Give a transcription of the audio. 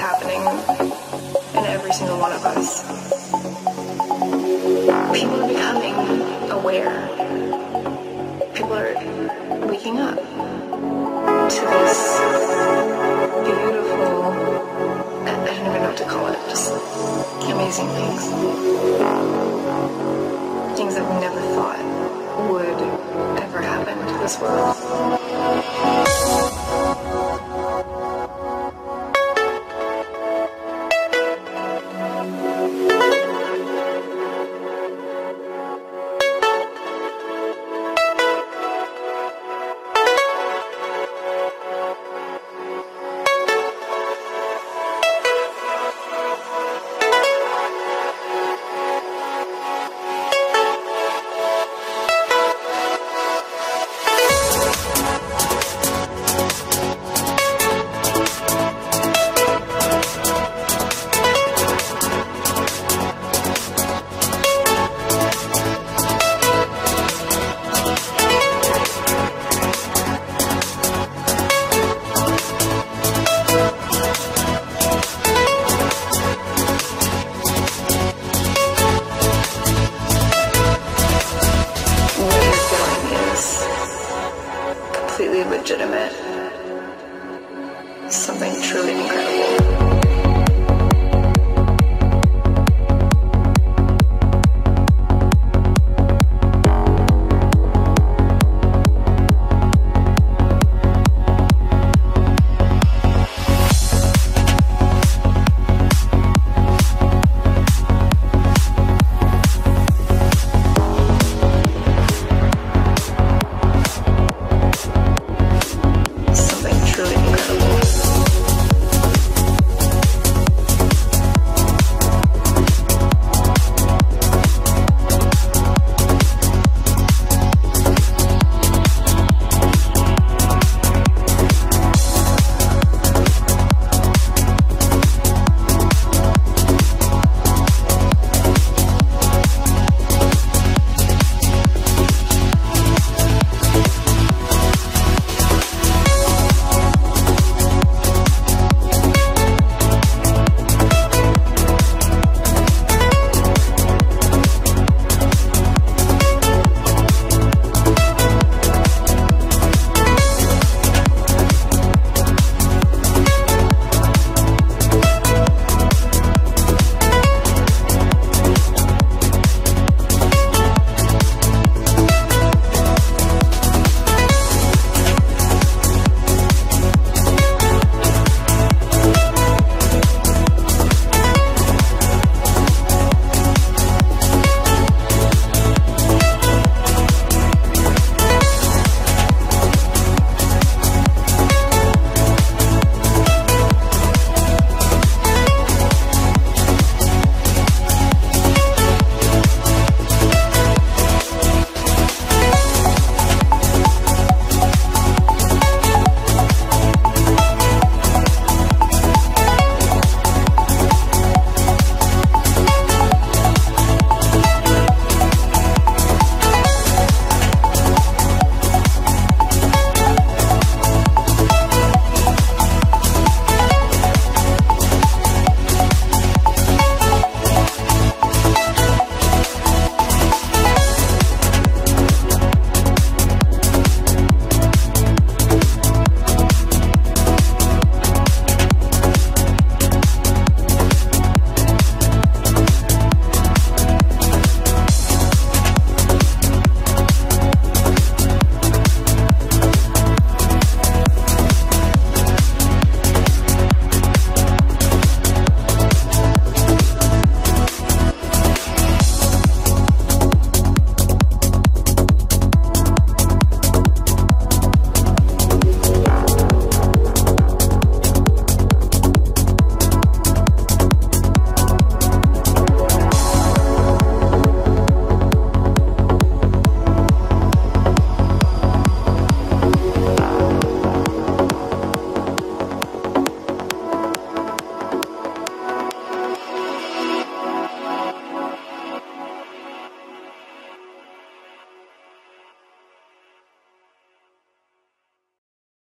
happening in every single one of us. People are becoming aware. People are waking up to this beautiful, I don't even know what to call it, just amazing things. Things that we never thought would ever happen to this world. Something truly incredible.